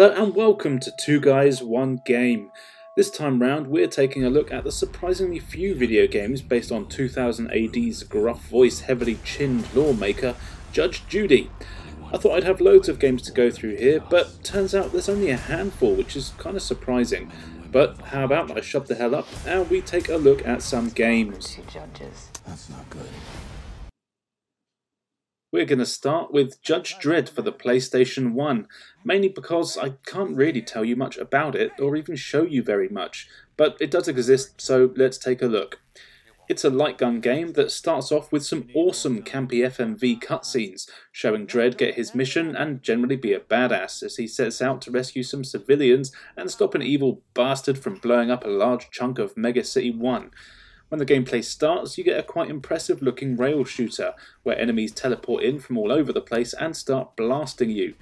Hello and welcome to Two Guys One Game. This time round we're taking a look at the surprisingly few video games based on 2000 AD's gruff voice heavily chinned lawmaker Judge Judy. I thought I'd have loads of games to go through here but turns out there's only a handful which is kind of surprising. But how about I shut the hell up and we take a look at some games. Judges. That's not good. We're going to start with Judge Dredd for the PlayStation 1, mainly because I can't really tell you much about it or even show you very much, but it does exist, so let's take a look. It's a light gun game that starts off with some awesome campy FMV cutscenes, showing Dredd get his mission and generally be a badass as he sets out to rescue some civilians and stop an evil bastard from blowing up a large chunk of Mega City 1. When the gameplay starts, you get a quite impressive looking rail shooter, where enemies teleport in from all over the place and start blasting you.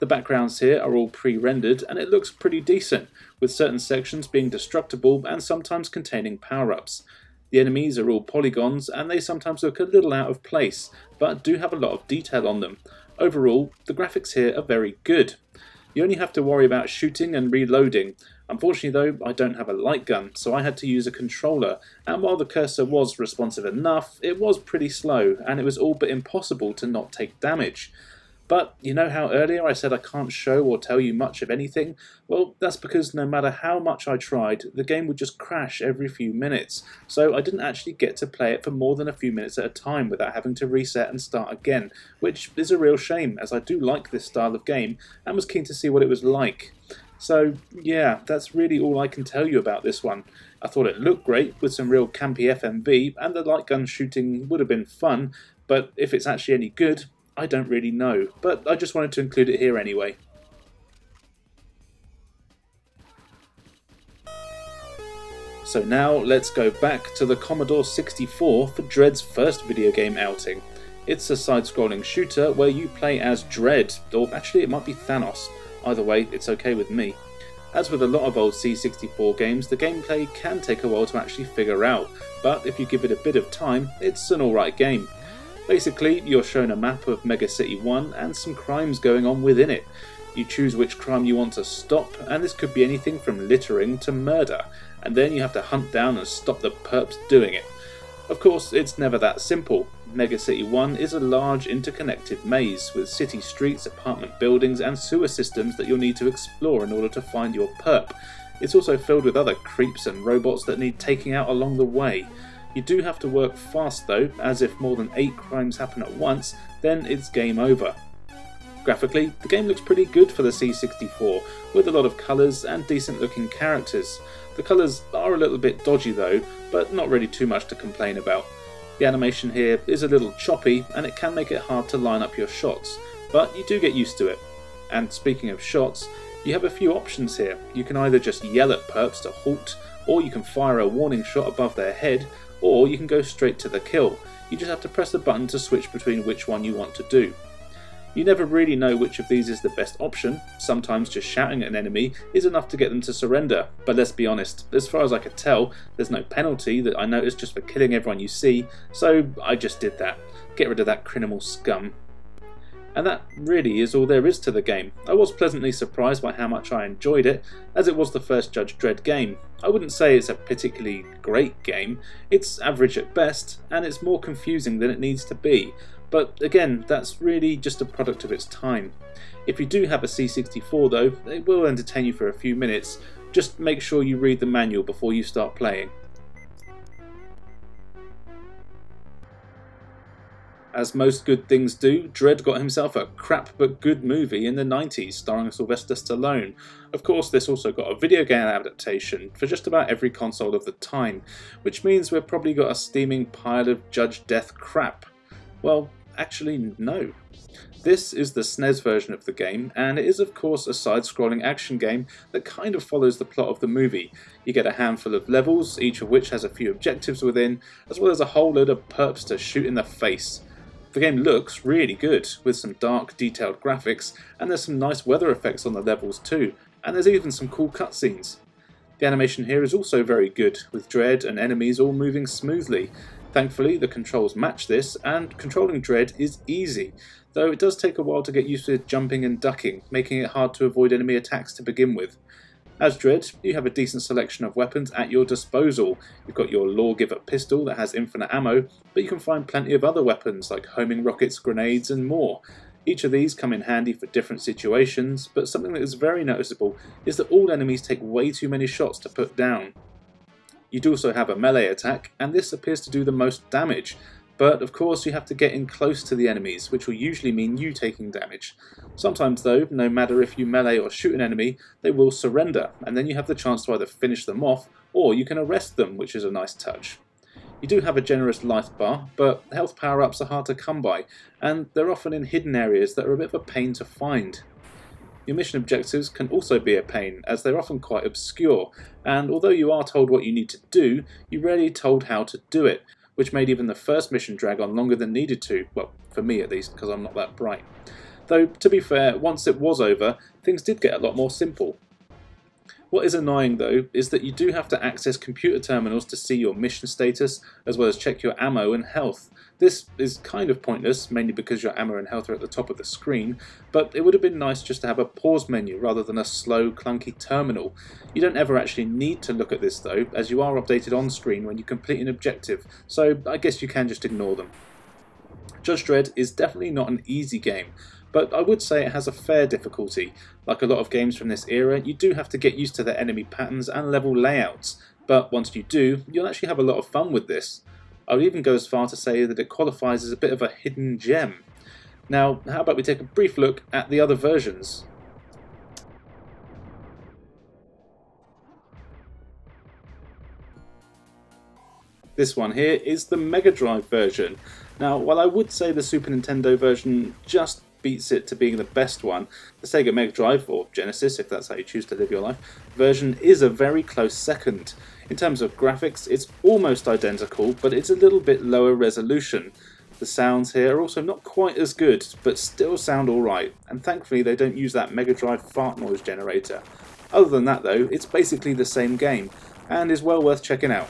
The backgrounds here are all pre-rendered and it looks pretty decent, with certain sections being destructible and sometimes containing power-ups. The enemies are all polygons and they sometimes look a little out of place, but do have a lot of detail on them. Overall, the graphics here are very good. You only have to worry about shooting and reloading. Unfortunately though, I don't have a light gun, so I had to use a controller, and while the cursor was responsive enough, it was pretty slow, and it was all but impossible to not take damage. But you know how earlier I said I can't show or tell you much of anything? Well, that's because no matter how much I tried, the game would just crash every few minutes, so I didn't actually get to play it for more than a few minutes at a time without having to reset and start again, which is a real shame as I do like this style of game and was keen to see what it was like. So yeah, that's really all I can tell you about this one. I thought it looked great with some real campy FMV and the light gun shooting would have been fun, but if it's actually any good, I don't really know, but I just wanted to include it here anyway. So now let's go back to the Commodore 64 for Dredd's first video game outing. It's a side-scrolling shooter where you play as Dredd, or actually it might be Thanos. Either way, it's okay with me. As with a lot of old C64 games, the gameplay can take a while to actually figure out, but if you give it a bit of time, it's an alright game. Basically, you're shown a map of Mega City 1 and some crimes going on within it. You choose which crime you want to stop, and this could be anything from littering to murder, and then you have to hunt down and stop the perps doing it. Of course, it's never that simple. Mega City 1 is a large interconnected maze with city streets, apartment buildings, and sewer systems that you'll need to explore in order to find your perp. It's also filled with other creeps and robots that need taking out along the way. You do have to work fast though, as if more than 8 crimes happen at once, then it's game over. Graphically, the game looks pretty good for the C64, with a lot of colours and decent looking characters. The colours are a little bit dodgy though, but not really too much to complain about. The animation here is a little choppy and it can make it hard to line up your shots, but you do get used to it. And speaking of shots, you have a few options here. You can either just yell at perps to halt, or you can fire a warning shot above their head, or you can go straight to the kill. You just have to press the button to switch between which one you want to do. You never really know which of these is the best option, sometimes just shouting at an enemy is enough to get them to surrender, but let's be honest, as far as I could tell, there's no penalty that I noticed just for killing everyone you see, so I just did that. Get rid of that criminal scum. And that really is all there is to the game. I was pleasantly surprised by how much I enjoyed it, as it was the first Judge Dredd game. I wouldn't say it's a particularly great game, it's average at best, and it's more confusing than it needs to be, but again, that's really just a product of its time. If you do have a C64 though, it will entertain you for a few minutes, just make sure you read the manual before you start playing. As most good things do, Dredd got himself a crap but good movie in the 90s starring Sylvester Stallone. Of course, this also got a video game adaptation for just about every console of the time, which means we've probably got a steaming pile of Judge Death crap. Well, actually, no. This is the SNES version of the game, and it is of course a side-scrolling action game that kind of follows the plot of the movie. You get a handful of levels, each of which has a few objectives within, as well as a whole load of perps to shoot in the face. The game looks really good, with some dark, detailed graphics, and there's some nice weather effects on the levels too, and there's even some cool cutscenes. The animation here is also very good, with Dredd and enemies all moving smoothly. Thankfully, the controls match this, and controlling Dredd is easy. though it does take a while to get used to jumping and ducking, making it hard to avoid enemy attacks to begin with. As Dredd, you have a decent selection of weapons at your disposal. You've got your Lawgiver pistol that has infinite ammo, but you can find plenty of other weapons like homing rockets, grenades, and more. Each of these come in handy for different situations, but something that is very noticeable is that all enemies take way too many shots to put down. You do also have a melee attack, and this appears to do the most damage, but of course you have to get in close to the enemies, which will usually mean you taking damage. Sometimes though, no matter if you melee or shoot an enemy, they will surrender, and then you have the chance to either finish them off, or you can arrest them, which is a nice touch. You do have a generous life bar, but health power-ups are hard to come by, and they're often in hidden areas that are a bit of a pain to find. Your mission objectives can also be a pain, as they're often quite obscure, and although you are told what you need to do, you're rarely told how to do it, which made even the first mission drag on longer than needed to, well, for me at least, because I'm not that bright. Though, to be fair, once it was over, things did get a lot more simple. What is annoying though is that you do have to access computer terminals to see your mission status as well as check your ammo and health. This is kind of pointless, mainly because your ammo and health are at the top of the screen, but it would have been nice just to have a pause menu rather than a slow, clunky terminal. You don't ever actually need to look at this though, as you are updated on screen when you complete an objective, so I guess you can just ignore them. Judge Dredd is definitely not an easy game, but I would say it has a fair difficulty. Like a lot of games from this era, you do have to get used to the enemy patterns and level layouts, but once you do, you'll actually have a lot of fun with this. I would even go as far to say that it qualifies as a bit of a hidden gem. Now, how about we take a brief look at the other versions? This one here is the Mega Drive version. Now, while I would say the Super Nintendo version just beats it to being the best one. The Sega Mega Drive, or Genesis, if that's how you choose to live your life, version is a very close second. In terms of graphics, it's almost identical, but it's a little bit lower resolution. The sounds here are also not quite as good, but still sound alright, and thankfully they don't use that Mega Drive fart noise generator. Other than that though, it's basically the same game, and is well worth checking out.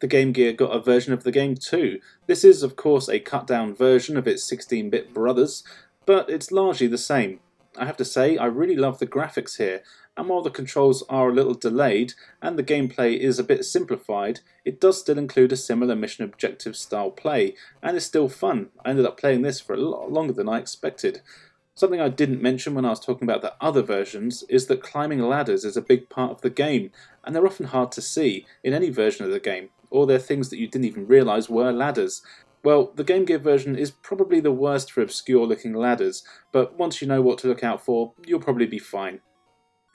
The Game Gear got a version of the game too. This is, of course, a cut down version of its 16 bit brothers, but it's largely the same. I have to say, I really love the graphics here, and while the controls are a little delayed and the gameplay is a bit simplified, it does still include a similar mission objective style play, and is still fun. I ended up playing this for a lot longer than I expected. Something I didn't mention when I was talking about the other versions is that climbing ladders is a big part of the game, and they're often hard to see in any version of the game or they're things that you didn't even realise were ladders. Well, the Game Gear version is probably the worst for obscure looking ladders, but once you know what to look out for, you'll probably be fine.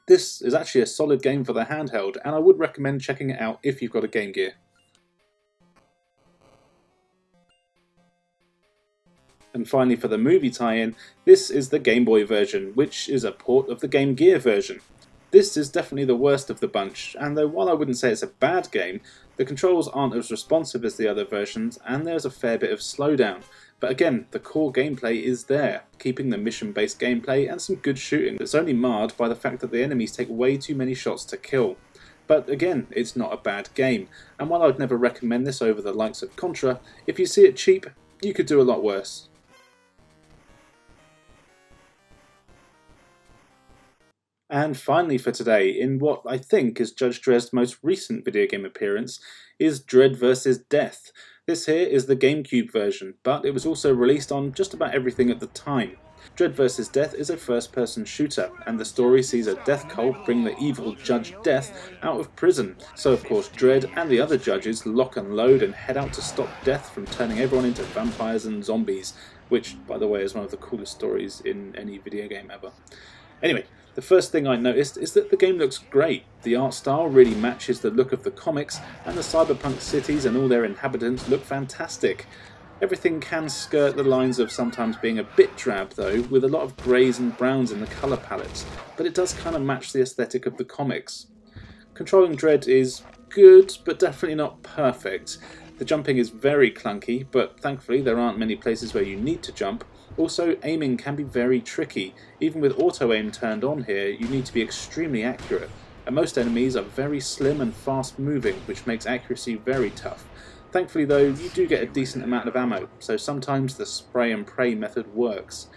This is actually a solid game for the handheld, and I would recommend checking it out if you've got a Game Gear. And finally for the movie tie-in, this is the Game Boy version, which is a port of the Game Gear version. This is definitely the worst of the bunch, and though while I wouldn't say it's a bad game, the controls aren't as responsive as the other versions, and there's a fair bit of slowdown. But again, the core gameplay is there, keeping the mission-based gameplay and some good shooting that's only marred by the fact that the enemies take way too many shots to kill. But again, it's not a bad game, and while I'd never recommend this over the likes of Contra, if you see it cheap, you could do a lot worse. And finally for today, in what I think is Judge Dredd's most recent video game appearance, is Dredd vs. Death. This here is the GameCube version, but it was also released on just about everything at the time. Dredd vs. Death is a first-person shooter, and the story sees a death cult bring the evil Judge Death out of prison. So of course Dredd and the other judges lock and load and head out to stop Death from turning everyone into vampires and zombies, which, by the way, is one of the coolest stories in any video game ever. Anyway, the first thing I noticed is that the game looks great. The art style really matches the look of the comics, and the cyberpunk cities and all their inhabitants look fantastic. Everything can skirt the lines of sometimes being a bit drab though, with a lot of greys and browns in the colour palettes, but it does kind of match the aesthetic of the comics. Controlling Dredd is good, but definitely not perfect. The jumping is very clunky, but thankfully there aren't many places where you need to jump, also, aiming can be very tricky. Even with auto-aim turned on here, you need to be extremely accurate. and most enemies are very slim and fast moving, which makes accuracy very tough. Thankfully though, you do get a decent amount of ammo, so sometimes the spray and pray method works.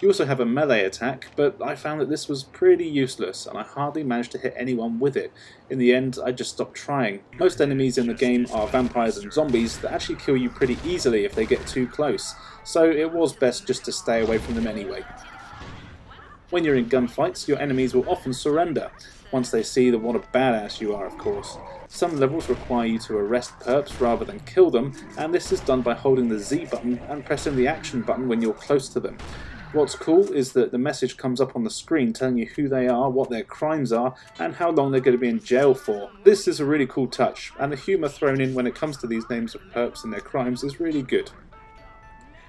You also have a melee attack, but I found that this was pretty useless and I hardly managed to hit anyone with it. In the end, I just stopped trying. Most enemies in the game are vampires and zombies that actually kill you pretty easily if they get too close, so it was best just to stay away from them anyway. When you're in gunfights, your enemies will often surrender, once they see that what a badass you are of course. Some levels require you to arrest perps rather than kill them, and this is done by holding the Z button and pressing the action button when you're close to them. What's cool is that the message comes up on the screen telling you who they are, what their crimes are, and how long they're going to be in jail for. This is a really cool touch, and the humour thrown in when it comes to these names of perps and their crimes is really good.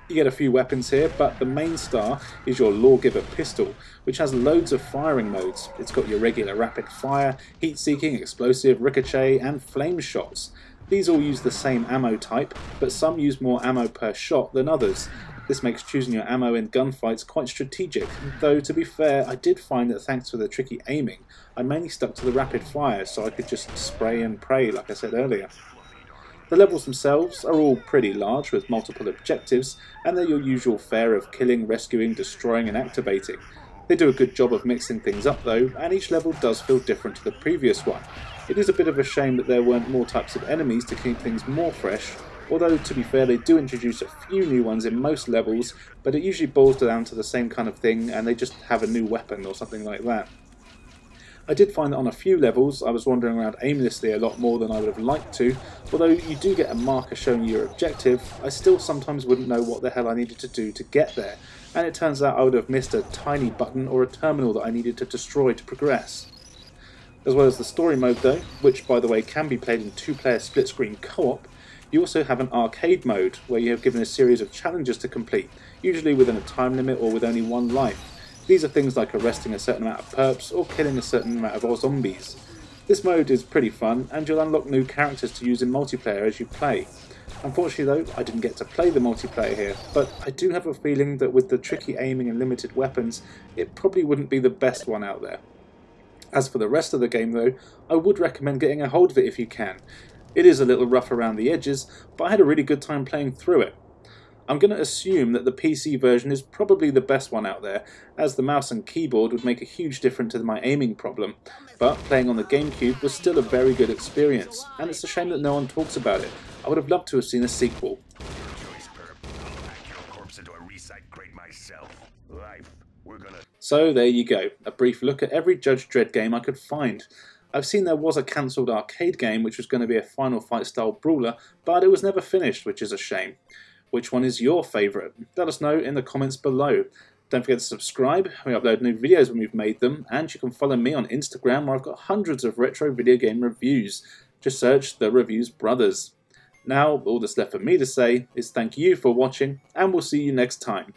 You get a few weapons here, but the main star is your Lawgiver pistol, which has loads of firing modes. It's got your regular rapid fire, heat-seeking, explosive, ricochet, and flame shots. These all use the same ammo type, but some use more ammo per shot than others, this makes choosing your ammo in gunfights quite strategic, though to be fair, I did find that thanks to the tricky aiming, I mainly stuck to the rapid fire so I could just spray and pray like I said earlier. The levels themselves are all pretty large with multiple objectives, and they're your usual fare of killing, rescuing, destroying and activating. They do a good job of mixing things up though, and each level does feel different to the previous one. It is a bit of a shame that there weren't more types of enemies to keep things more fresh, Although, to be fair, they do introduce a few new ones in most levels, but it usually boils down to the same kind of thing and they just have a new weapon or something like that. I did find that on a few levels I was wandering around aimlessly a lot more than I would have liked to. Although you do get a marker showing your objective, I still sometimes wouldn't know what the hell I needed to do to get there, and it turns out I would have missed a tiny button or a terminal that I needed to destroy to progress. As well as the story mode though, which by the way can be played in two player split screen co-op, you also have an arcade mode where you have given a series of challenges to complete, usually within a time limit or with only one life. These are things like arresting a certain amount of perps or killing a certain amount of zombies. This mode is pretty fun and you'll unlock new characters to use in multiplayer as you play. Unfortunately though, I didn't get to play the multiplayer here, but I do have a feeling that with the tricky aiming and limited weapons, it probably wouldn't be the best one out there. As for the rest of the game though, I would recommend getting a hold of it if you can. It is a little rough around the edges, but I had a really good time playing through it. I'm going to assume that the PC version is probably the best one out there, as the mouse and keyboard would make a huge difference to my aiming problem, but playing on the GameCube was still a very good experience, and it's a shame that no one talks about it. I would have loved to have seen a sequel. So there you go, a brief look at every Judge Dredd game I could find. I've seen there was a cancelled arcade game which was going to be a Final Fight style brawler, but it was never finished, which is a shame. Which one is your favourite? Let us know in the comments below. Don't forget to subscribe, we upload new videos when we've made them, and you can follow me on Instagram where I've got hundreds of retro video game reviews. Just search The Reviews Brothers. Now, all that's left for me to say is thank you for watching, and we'll see you next time.